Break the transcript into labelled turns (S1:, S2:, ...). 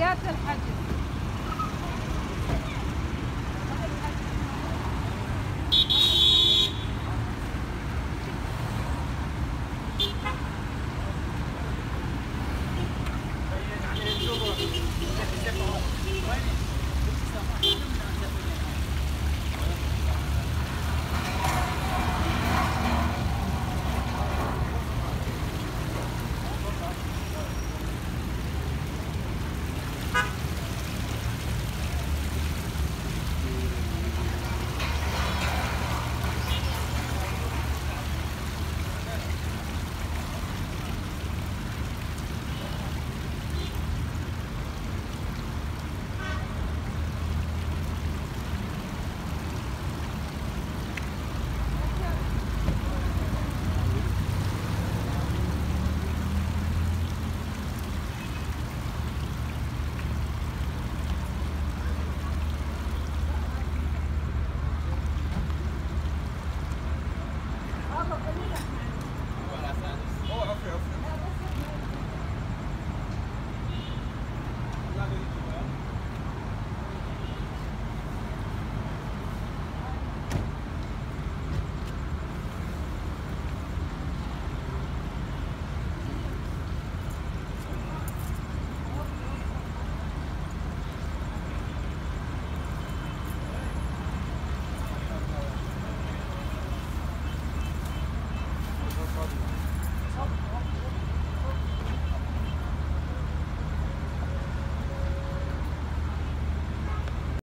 S1: ياسر الحجز